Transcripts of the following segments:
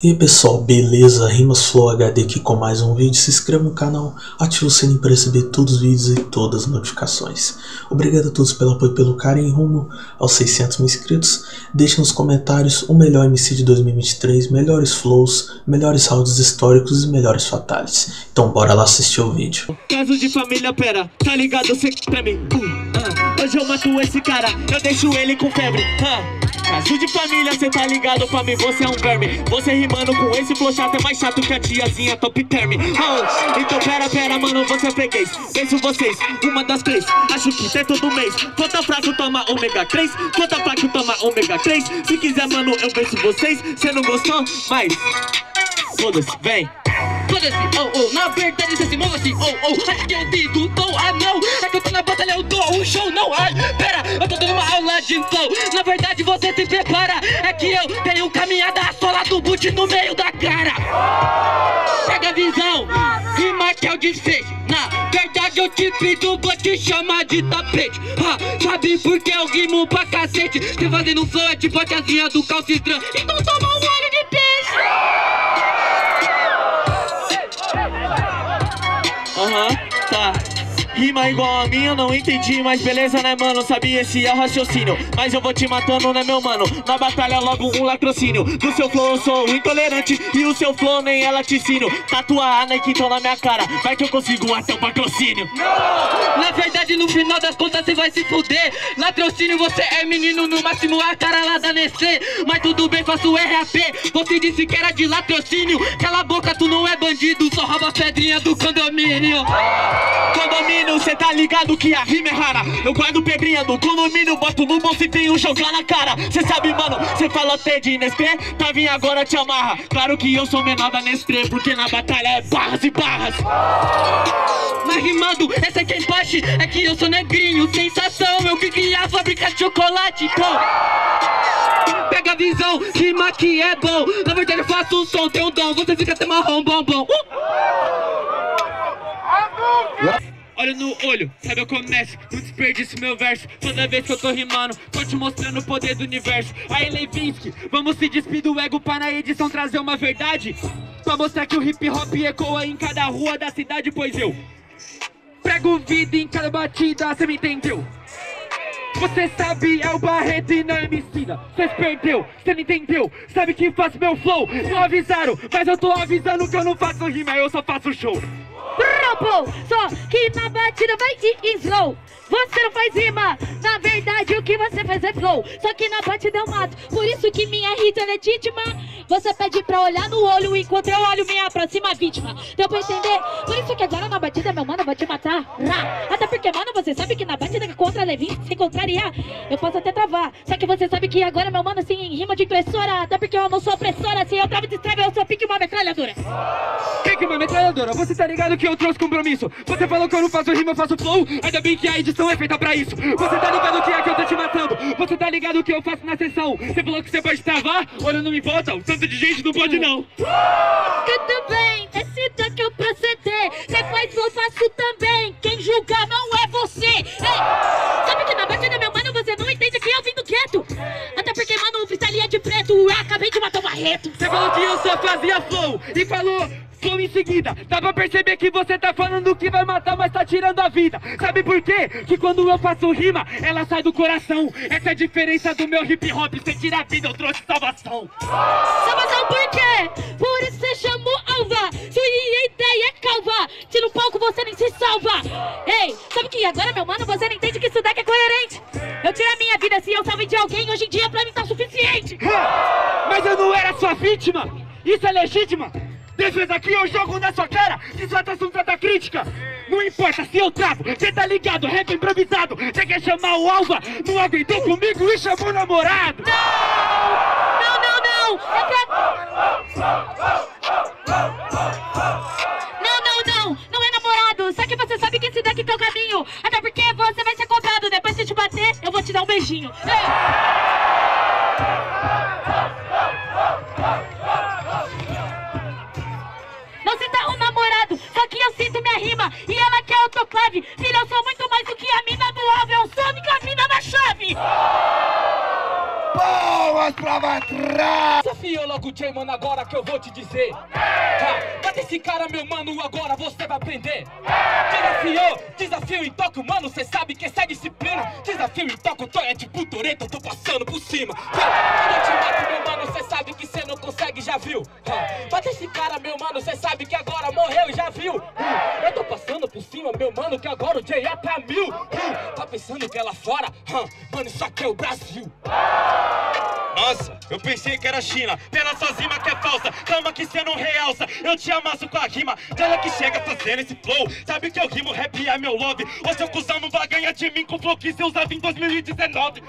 E aí pessoal, beleza? Rimas Flow HD aqui com mais um vídeo. Se inscreva no canal, ative o sininho para receber todos os vídeos e todas as notificações. Obrigado a todos pelo apoio e pelo carinho rumo aos 600 mil inscritos. Deixe nos comentários o melhor MC de 2023, melhores flows, melhores rounds históricos e melhores fatales. Então bora lá assistir o vídeo. Caso de família, pera, tá ligado cê pra mim? Uh, ah. Hoje eu mato esse cara, eu deixo ele com febre. Uh. Caso de família, cê tá ligado pra mim, você é um verme. Você rimando com esse flow chato é mais chato que a tiazinha top term. Oh, então pera, pera, mano, você é freguês. Penso vocês, uma das três. Acho que tem todo mês. Quanta fraco toma ômega 3? Quanta fraco toma ômega 3? Se quiser, mano, eu venço vocês. Cê não gostou? Mas. Foda-se, vem. Foda-se, oh, oh, na verdade você se move assim, oh, oh. Acho que eu digo, tô, ah não. É que eu tô na batalha, eu dou um show, não, ai. Pera, eu tô dando uma aula de flow. Na verdade você se prepara. É que eu tenho caminhada sola do boot no meio da cara. Pega a visão, rima que é o desfecho Na verdade eu te pido, vou te chamar de tapete. Ha, Sabe por que eu rimo pra cacete? Cê fazendo flow é tipo a tiazinha do calcitran Então toma um olho Uh-huh. Aham, tá. Rima igual a minha, não entendi, mas beleza, né, mano? Sabia esse é o raciocínio. Mas eu vou te matando, né, meu mano? Na batalha, logo um latrocínio. Do seu flow eu sou intolerante e o seu flow nem é laticínio. Tatua a Nike então na minha cara, vai que eu consigo até o patrocínio. Na verdade, no final das contas, você vai se fuder. Latrocínio, você é menino, no máximo a cara lá da Nestlé. Mas tudo bem, faço RAP. Você disse que era de latrocínio. Cala a boca, tu não é bandido, só rouba pedrinha do condomínio. Condomínio cê tá ligado que a rima é rara. Eu guardo pedrinha do condomínio, boto no bolso e tenho um jogar na cara. Cê sabe, mano, cê fala até de Nestlé, tá vindo agora te amarra. Claro que eu sou menor da Nestlé, porque na batalha é barras e barras. Mas rimando, essa é quem parte, é que eu sou negrinho Sensação, eu que a fábrica de chocolate, pô. Pega a visão, rima que é bom. Na verdade eu faço um som, tem um dom, você fica até marrom, bom, bom. Uh! Olho no olho, sabe eu começo, não desperdice meu verso. Toda vez que eu tô rimando, tô te mostrando o poder do universo. Aí Levinsky, vamos se despedir do ego para na edição trazer uma verdade? Pra mostrar que o hip hop ecoa em cada rua da cidade, pois eu Prego vida em cada batida, cê me entendeu? Você sabe, é o Barreto e não é Emicida Cês perdeu, cê não entendeu? Sabe que faço meu flow, não avisaram Mas eu tô avisando que eu não faço rima, eu só faço show Só que na batida vai de slow. Você não faz rima, na verdade o que você faz é flow. Só que na batida eu mato, por isso que minha rita é legítima. Você pede pra olhar no olho enquanto eu olho minha próxima vítima. Deu pra entender? Por isso que agora na batida, meu mano, vou te matar. Até porque, mano, você sabe que na batida contra Levin, se contrariar, eu posso até travar. Só que você sabe que agora, meu mano, assim, rima de impressora. Até porque eu não sou opressora, se eu travo e destrave, eu sou pique uma metralhadora. Uma metralhadora, você tá ligado que eu trouxe compromisso? Você falou que eu não faço rima, eu faço flow. Ainda bem que a edição é feita pra isso. Você tá ligado que é que eu tô te matando? Você tá ligado que eu faço na sessão? Você falou que você pode travar? Olhando em volta, o tanto de gente não pode não. Tudo bem, decida que eu proceder. Você faz, eu faço também. Quem julgar não é você. Ei, sabe que na batida, meu mano, você não entende que eu vindo quieto. Até porque, mano, o freestyle é de preto. Eu acabei de matar o Barreto. Você falou que eu só fazia flow e falou flow em seguida Dá pra perceber que você tá falando que vai matar, mas tá tirando a vida. Sabe por quê? Que quando eu faço rima, ela sai do coração. Essa é a diferença do meu hip hop Você tira a vida, eu trouxe salvação. Salvação por quê? Por isso você chamou Alva. Sua ideia é calva. Se no palco você nem se salva. Ei, sabe que? Agora, meu mano, você não entende que isso daqui é coerente. Eu tiro a minha vida se eu salve de alguém Hoje em dia pra mim tá suficiente. Mas eu não era sua vítima. Isso é legítima Defesa aqui, eu jogo na sua cara Desatação trata crítica Não importa se eu travo, cê tá ligado Rap improvisado, cê quer chamar o Alva? Não aguentou comigo e chamou o namorado. Não, não, não É pra... Não, não, não! Não é namorado! Só que você sabe que esse daqui é o caminho. Até porque você vai ser cobrado. Depois eu te bater, eu vou te dar um beijinho. Ei. Autoclave Filha, eu sou muito mais do que a mina do alvo Eu sou a única mina na chave Palmas pra Matrá! Sofia, Desafiou logo o agora que eu vou te dizer. Tá, bate esse cara, meu mano, agora você vai aprender. Desafiou, desafio em toque, mano, cê sabe que essa é disciplina. Desafio em eu tô é de putoreta, eu tô passando por cima. Quando eu te mato, meu mano, cê sabe que cê não consegue, já viu? Bate esse cara, meu mano, cê sabe que agora morreu, já viu? Hum, eu tô passando por cima, meu mano, que agora o J é mil. Hum, tá pensando que é lá fora? Mano, isso aqui é o Brasil. Nossa, eu pensei que era China, pela sua rima que é falsa, calma que cê não realça, eu te amasso com a rima, dela que chega fazendo esse flow, sabe que eu rimo, rap é meu love, o seu cuzão não vai ganhar de mim com o flow que cê usava em 2019.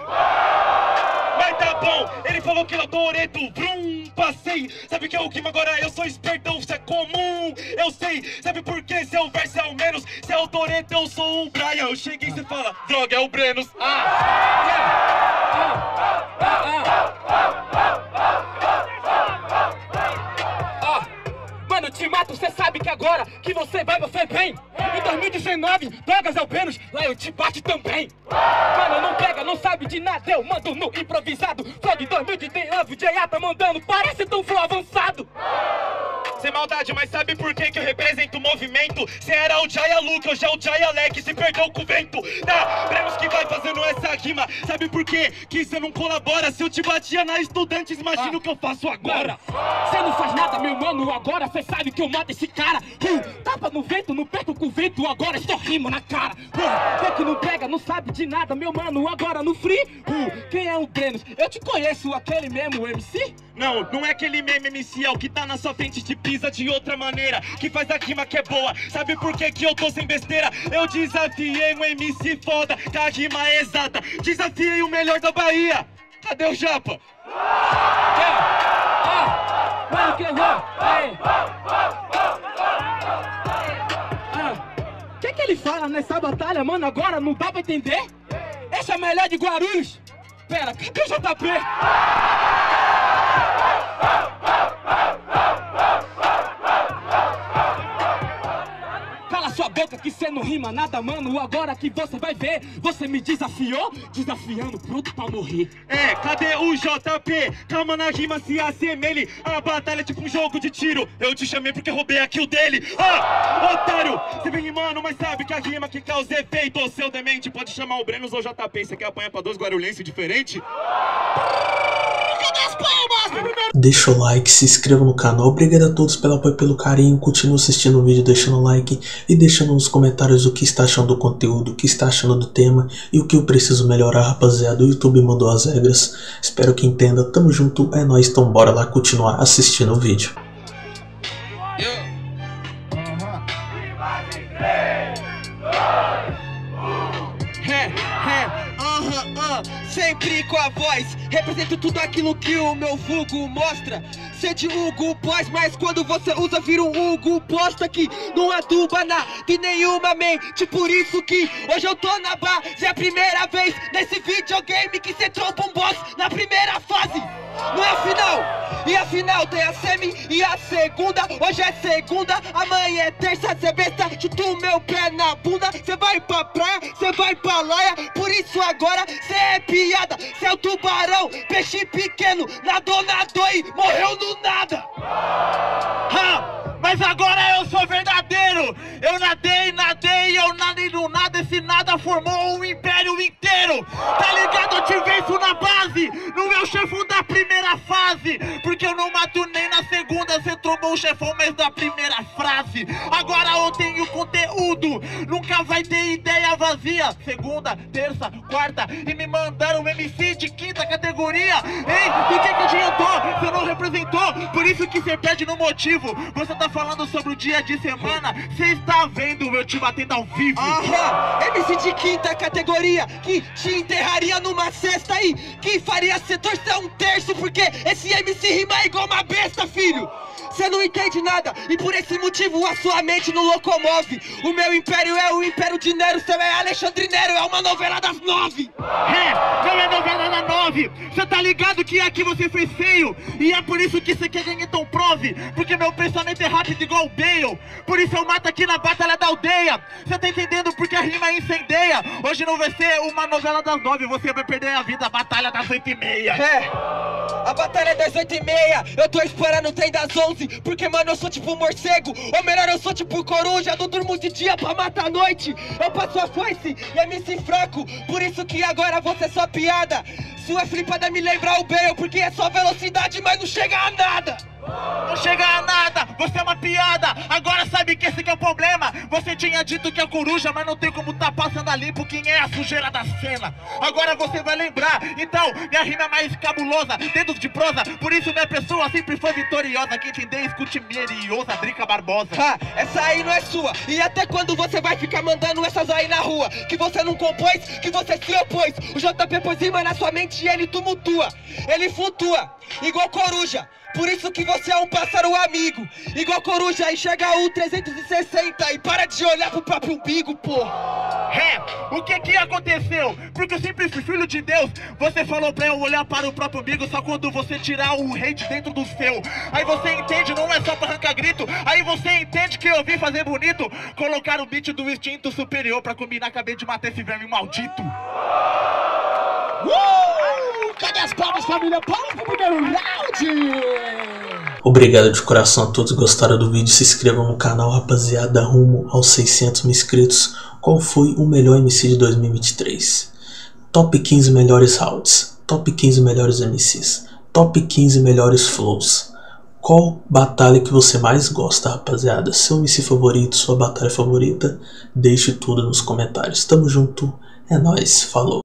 Mas tá bom, ele falou que eu tô oreto, brum, passei, sabe que eu rimo agora, eu sou espertão, isso é comum, eu sei, sabe por que seu verso é o menos, se é o Toreto eu sou o Brian, eu cheguei e cê fala, droga, é o Brenos. Ó, mato, cê sabe que agora que você vai, você vem. Em 2019, drogas é o Vênus, lá eu te bate também. Mano, não pega, não sabe de nada, eu mando no improvisado. Flow de 2019, o J.A. tá mandando, parece tão flow avançado. Sem maldade, mas sabe por que, que eu represento o movimento? Cê era o Jaya Luke, hoje é o Jaya Leque, se perdeu com o vento. Tá, Brenos que vai fazendo essa rima. Sabe por quê? Que cê não colabora. Se eu te batia na estudantes, imagina o que eu faço agora. Cê não faz nada, meu mano, agora cê sabe que eu mato esse cara. Hum, tapa no vento, não perco com o vento, agora estou rimo na cara. Hum, cê que não pega, não sabe de nada, meu mano, agora no free. Hum, quem é o Brenos? Eu te conheço, aquele mesmo MC? Não, não é aquele meme MC, é o que tá na sua frente te pisa de outra maneira. Que faz a rima que é boa. Sabe por que, que eu tô sem besteira? Eu desafiei um MC foda, com a rima é exata. Desafiei o melhor da Bahia. Cadê o Japa? Que que que ele fala nessa batalha, mano? Agora não dá pra entender? Esse é o melhor de Guarulhos? Pera, cadê o JP? Sua boca que cê não rima nada, mano. Agora que você vai ver, você me desafiou, desafiando, pronto pra morrer. É, cadê o JP? Calma na rima, se assemelhe. A batalha é tipo um jogo de tiro. Eu te chamei porque roubei a kill dele. Ah, otário! Você vem rimando, mas sabe que a rima que causa efeito. Seu demente, pode chamar o Brenos ou JP. Você quer apanhar pra dois guarulhenses diferentes? Deixa o like, se inscreva no canal. Obrigado a todos pelo apoio e pelo carinho. Continue assistindo o vídeo deixando o like e deixando nos comentários o que está achando do conteúdo, o que está achando do tema e o que eu preciso melhorar, rapaziada. O YouTube mudou as regras. Espero que entenda. Tamo junto, é nóis. Então bora lá continuar assistindo o vídeo. Sempre com a voz. Represento tudo aquilo que o meu vulgo mostra. Ser de Hugo Boss, mas quando você usa, vira um Hugo Bosta que não aduba nada e nenhuma mente. Por isso que hoje eu tô na base. É a primeira vez nesse videogame que cê trompa um boss na primeira fase. Não é a final. E a final tem a semi e a segunda. Hoje é segunda, amanhã é terça. Cê besta, chuta o meu pé na bunda. Cê vai pra praia, cê vai pra laia. Por isso agora cê é piada. Cê é o tubarão, peixe pequeno. Nadou, nadou e morreu no nada. Ha! Mas agora eu sou verdadeiro! Eu nadei, nadei, eu nadei no nada, esse nada formou um império inteiro! Tá ligado? Porque eu não mato nem na segunda, cê trombou o chefão, mas da primeira frase! Agora eu tenho conteúdo, nunca vai ter ideia vazia! Segunda, terça, quarta, e me mandaram um MC de quinta categoria! Hein? Do que que adiantou? Você não representou, por isso que cê perde no motivo! Você tá falando sobre o dia de semana, cê está vendo eu te batendo ao vivo! Aham, MC de quinta categoria que te enterraria numa cesta aí, que faria você torcer um terço, porque esse MC rima igual uma besta, filho. Cê não entende nada e por esse motivo a sua mente não locomove. O meu império é o império de Nero, seu é Alexandre Nero, é uma novela das nove. É, não é novela da nove. Cê tá ligado que aqui você fez feio e é por isso que cê quer ganhar então prove. Porque meu pensamento é rápido igual o Bale. Por isso eu mato aqui na batalha da aldeia. Cê tá entendendo porque a rima incendeia. Hoje não vai ser uma novela das nove, você vai perder a vida, a batalha das oito e meia. É, a batalha é das oito e meia, eu tô esperando o trem das onze Porque, mano, eu sou tipo morcego. Ou melhor, eu sou tipo coruja. Não durmo de dia pra matar a noite. Eu passo a foice e MC fraco Por isso que agora você é só piada. Sua flipada me lembra o Bale Porque é só velocidade, mas não chega a nada Não chega a nada, você é uma piada. Agora sabe que esse que é o problema. Você tinha dito que é coruja, mas não tem como tá passando a limpo quem é a sujeira da cena. Agora você vai lembrar. Então, minha rima é mais cabulosa, dedos de prosa. Por isso minha pessoa sempre foi vitoriosa. Quem entender, escute e ouça Drica Barbosa. Ah, essa aí não é sua E até quando você vai ficar mandando essas aí na rua Que você não compôs, que você se opôs O JP pôs rima na sua mente e ele tumultua Ele flutua, igual coruja Por isso que você é um pássaro amigo Igual coruja, enxerga o 360 E para de olhar pro próprio umbigo, porra É, o que que aconteceu? Porque eu sempre fui filho de Deus. Você falou pra eu olhar para o próprio umbigo só quando você tirar o rei de dentro do seu. Aí você entende, não é só pra arrancar grito. Aí você entende que eu vim fazer bonito. Colocar o beat do instinto superior pra combinar. Acabei de matar esse verme maldito. Cadê as palmas, família? Palmas pro primeiro round! Obrigado de coração a todos que gostaram do vídeo. Se inscrevam no canal, rapaziada, rumo aos 600 mil inscritos. Qual foi o melhor MC de 2023? Top 15 melhores rounds. Top 15 melhores MCs. Top 15 melhores flows. Qual batalha que você mais gosta, rapaziada? Seu MC favorito, sua batalha favorita? Deixe tudo nos comentários. Tamo junto, é nóis, falou.